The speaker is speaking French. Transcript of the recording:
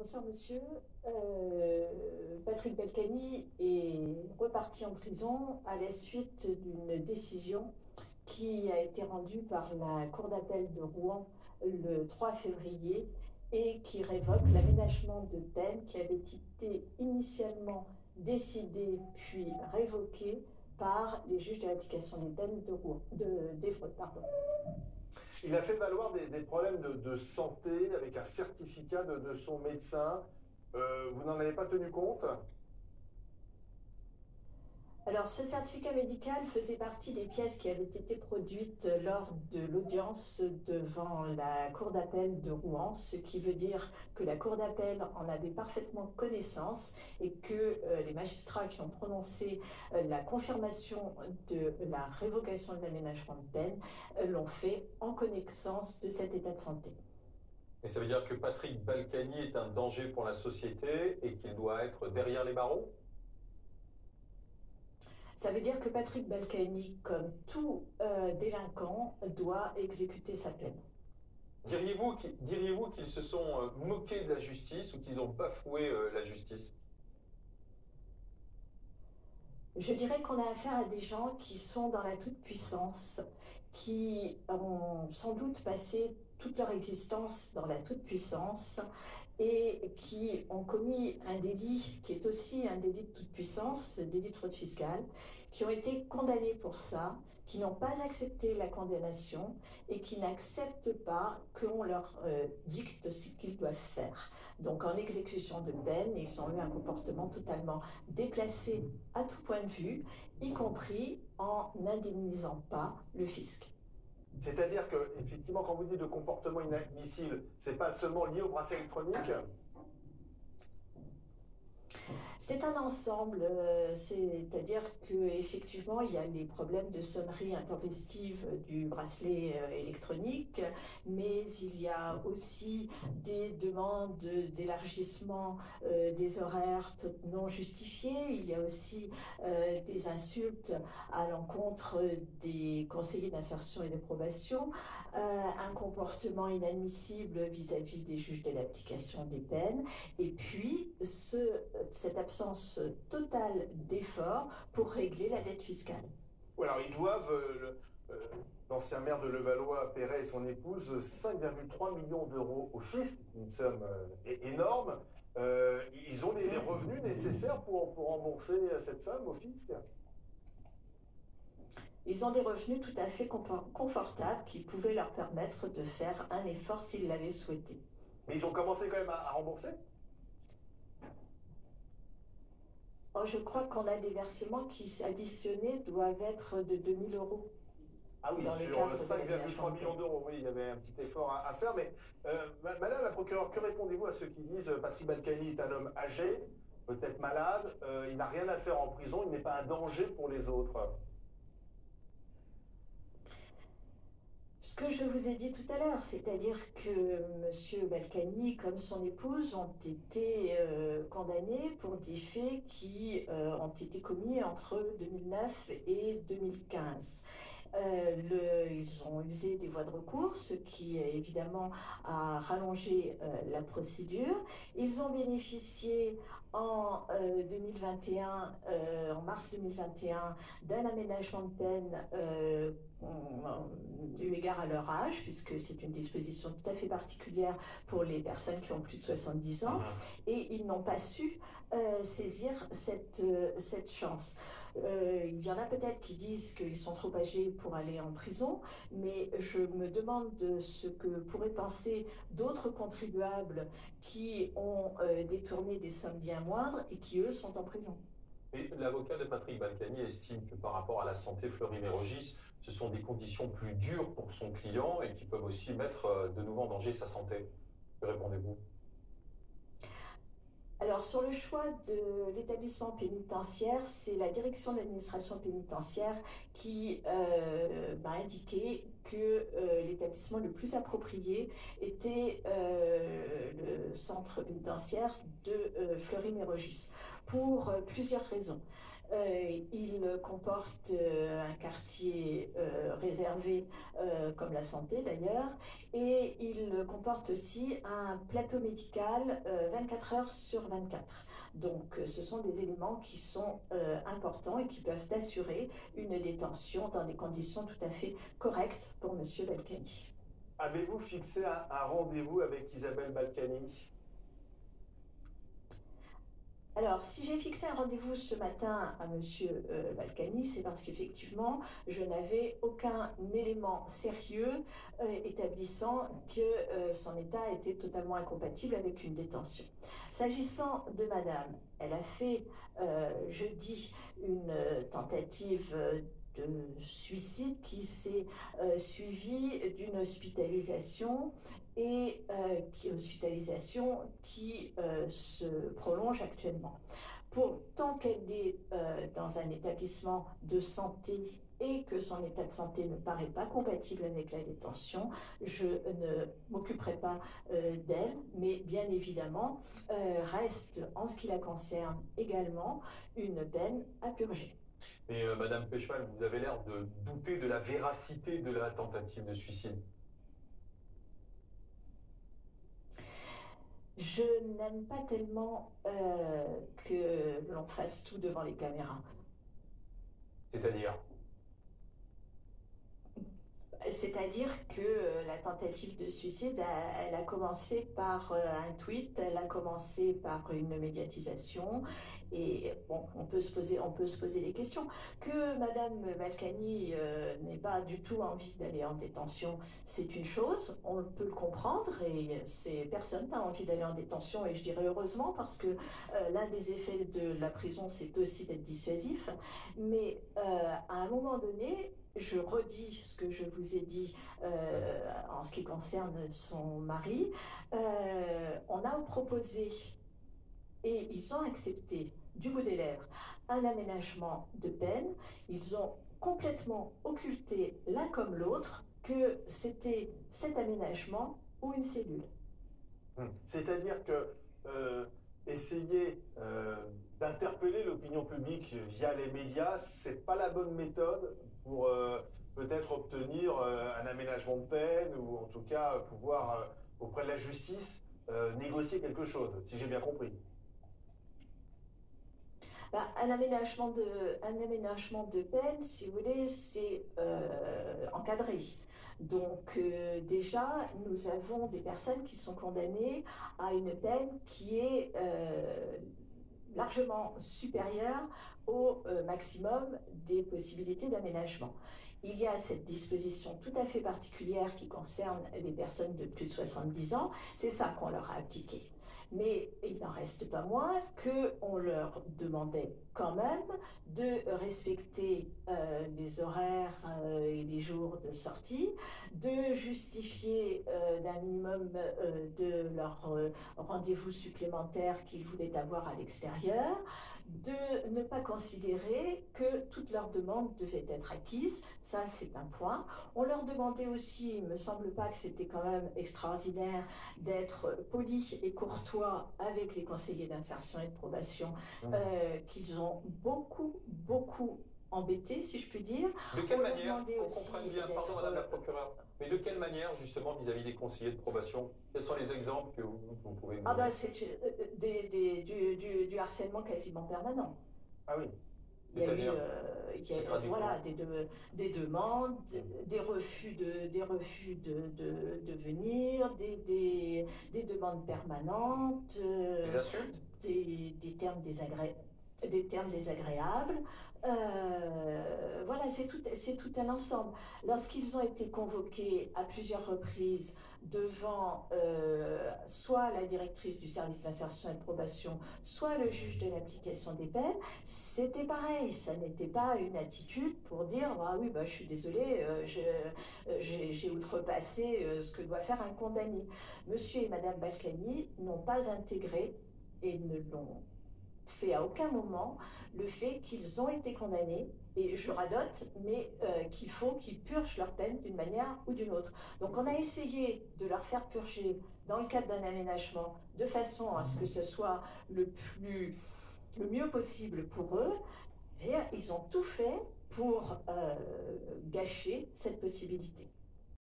Bonsoir monsieur. Euh, Patrick Balkany est reparti en prison à la suite d'une décision qui a été rendue par la Cour d'appel de Rouen le 3 février et qui révoque l'aménagement de peine qui avait été initialement décidé puis révoqué par les juges de l'application des peines de Rouen, de, Pardon. Il a fait valoir des, problèmes de, santé avec un certificat de, son médecin. Euh, vous n'en avez pas tenu compte? Alors, ce certificat médical faisait partie des pièces qui avaient été produites lors de l'audience devant la Cour d'appel de Rouen, ce qui veut dire que la Cour d'appel en avait parfaitement connaissance et que euh, les magistrats qui ont prononcé euh, la confirmation de la révocation de l'aménagement de peine euh, l'ont fait en connaissance de cet état de santé. Mais ça veut dire que Patrick Balkany est un danger pour la société et qu'il doit être derrière les barreaux? Ça veut dire que Patrick Balkany, comme tout euh, délinquant, doit exécuter sa peine. Diriez-vous qu'ils se sont euh, moqués de la justice ou qu'ils ont bafoué euh, la justice? Je dirais qu'on a affaire à des gens qui sont dans la toute-puissance, qui ont sans doute passé toute leur existence dans la toute-puissance et qui ont commis un délit qui est aussi un délit de toute-puissance, délit de fraude fiscale, qui ont été condamnés pour ça, qui n'ont pas accepté la condamnation et qui n'acceptent pas qu'on leur euh, dicte ce qu'ils doivent faire. Donc en exécution de peine, ils ont eu un comportement totalement déplacé à tout point de vue, y compris en n'indemnisant pas le fisc. C'est-à-dire que, effectivement, quand vous dites de comportement inadmissible, c'est pas seulement lié au bracelet électronique c'est un ensemble, euh, c'est-à-dire qu'effectivement, il y a des problèmes de sonnerie intempestive du bracelet euh, électronique, mais il y a aussi des demandes d'élargissement euh, des horaires non justifiées, il y a aussi des insultes à l'encontre des conseillers d'insertion et de probation, un comportement inadmissible vis-à-vis -vis des juges de l'application des peines, et puis ce cette absence totale d'efforts pour régler la dette fiscale. alors ils doivent, euh, euh, l'ancien maire de Levallois, Perret et son épouse, 5,3 millions d'euros au fisc, une somme euh, énorme. ils ont les, revenus nécessaires pour, pour rembourser cette somme au fisc ils ont des revenus tout à fait confortables qui pouvaient leur permettre de faire un effort s'ils l'avaient souhaité. Mais ils ont commencé quand même à rembourser Oh, je crois qu'on a des versements qui, additionnés, doivent être de 2000 euros. Ah oui, sur 5,3 millions d'euros, oui, il y avait un petit effort à, faire. Mais euh, Madame la procureure, que répondez-vous à ceux qui disent euh, Patrick Balkany est un homme âgé, peut-être malade, euh, il n'a rien à faire en prison, il n'est pas un danger pour les autres Ce que je vous ai dit tout à l'heure, c'est-à-dire que M. Balkany, comme son épouse, ont été euh, condamnés pour des faits qui euh, ont été commis entre 2009 et 2015. Euh, ils ont usé des voies de recours, ce qui évidemment a rallongé la procédure. Ils ont bénéficié en 2021, en mars 2021, d'un aménagement de peine du égard à leur âge, puisque c'est une disposition tout à fait particulière pour les personnes qui ont plus de 70 ans, uh-huh. et ils n'ont pas su euh, saisir cette, euh, cette chance. Euh, il y en a peut-être qui disent qu'ils sont trop âgés pour aller en prison, mais je me demande ce que pourraient penser d'autres contribuables qui ont détourné des sommes bien moindres et qui, eux, sont en prison. Et l'avocat de Patrick Balkany estime que par rapport à la santé Fleury-Mérogis, ce sont des conditions plus dures pour son client et qui peuvent aussi mettre euh, de nouveau en danger sa santé. Que répondez-vous? Alors sur le choix de l'établissement pénitentiaire, c'est la direction de l'administration pénitentiaire qui euh, m'a indiqué que euh, l'établissement le plus approprié était le centre pénitentiaire de Fleury-Mérogis pour plusieurs raisons. Il comporte un quartier réservé, comme la santé d'ailleurs, et il comporte aussi un plateau médical 24 heures sur 24. Donc ce sont des éléments qui sont importants et qui peuvent assurer une détention dans des conditions tout à fait correctes pour M. Balkany. Avez-vous fixé un, rendez-vous avec Isabelle Balkany? Alors, si j'ai fixé un rendez-vous ce matin à M. Euh, Balkany, c'est parce qu'effectivement, je n'avais aucun élément sérieux euh, établissant que euh, son état était totalement incompatible avec une détention. S'agissant de Madame, elle a fait jeudi une tentative de suicide qui s'est euh, suivi d'une hospitalisation et euh, qui, hospitalisation qui euh, se prolonge actuellement. Pour tant qu'elle est dans un établissement de santé et que son état de santé ne paraît pas compatible avec la détention, je ne m'occuperai pas d'elle, mais bien évidemment, reste en ce qui la concerne également une peine à purger. Mais euh, Madame Pécheval, vous avez l'air de douter de la véracité de la tentative de suicide. Je n'aime pas tellement euh, que l'on fasse tout devant les caméras. C'est-à-dire? C'est-à-dire que euh, la tentative de suicide, elle a commencé par euh, un tweet, elle a commencé par une médiatisation, et on peut se poser, on peut se poser des questions. Que Madame Balkany euh, n'ait pas du tout envie d'aller en détention, c'est une chose, on peut le comprendre, et c'est personne n'a envie d'aller en détention, et je dirais heureusement parce que l'un des effets de la prison, c'est aussi d'être dissuasif. Mais à un moment donné, je redis ce que je vous ai dit euh, en ce qui concerne son mari. Euh, on a proposé et ils ont accepté du bout des lèvres un aménagement de peine. Ils ont complètement occulté l'un comme l'autre que c'était cet aménagement ou une cellule. Hum. C'est-à-dire que euh, essayer d'interpeller l'opinion publique via les médias, c'est pas la bonne méthode pour euh, peut-être obtenir euh, un aménagement de peine ou en tout cas pouvoir, euh, auprès de la justice, négocier quelque chose, si j'ai bien compris. Bah, un, aménagement de, un aménagement de peine, si vous voulez, c'est encadré. Donc déjà, nous avons des personnes qui sont condamnées à une peine qui est largement supérieure au euh, maximum des possibilités d'aménagement. Il y a cette disposition tout à fait particulière qui concerne les personnes de plus de 70 ans, c'est ça qu'on leur a appliqué. Mais il n'en reste pas moins qu'on leur demandait quand même de respecter euh, les horaires euh, et les jours de sortie, de justifier d'un minimum de leur rendez-vous supplémentaire qu'ils voulaient avoir à l'extérieur, de ne pas considérer que toutes leurs demandes devaient être acquises. Ça, c'est un point. On leur demandait aussi, il me semble pas que c'était quand même extraordinaire, d'être poli et courtois avec les conseillers d'insertion et de probation, mmh. euh, qu'ils ont beaucoup, beaucoup embêté, si je puis dire. De quelle manière On bien, pardon Madame la procureure, mais de quelle manière justement vis-à-vis des conseillers de probation Quels sont les exemples que vous, pouvez nous Ah ben c'est euh, euh, des, du, du, harcèlement quasiment permanent. Ah oui. Il y a eu euh, voilà, des, des demandes, des refus de, des refus de, de, de venir, des, des, des, demandes permanentes, des insultes, des, des termes désagréables des termes désagréables. Euh, voilà, c'est tout, c'est tout un ensemble. Lorsqu'ils ont été convoqués à plusieurs reprises devant euh, soit la directrice du service d'insertion et de probation, soit le juge de l'application des peines, c'était pareil. Ça n'était pas une attitude pour dire ah oui, bah, je suis désolé, euh, j'ai outrepassé ce que doit faire un condamné. Monsieur et Madame Balkany n'ont pas intégré et ne l'ont fait à aucun moment le fait qu'ils ont été condamnés et je radote, mais euh, qu'il faut qu'ils purgent leur peine d'une manière ou d'une autre. Donc on a essayé de leur faire purger dans le cadre d'un aménagement de façon à ce que ce soit le plus le mieux possible pour eux. Et ils ont tout fait pour euh, gâcher cette possibilité.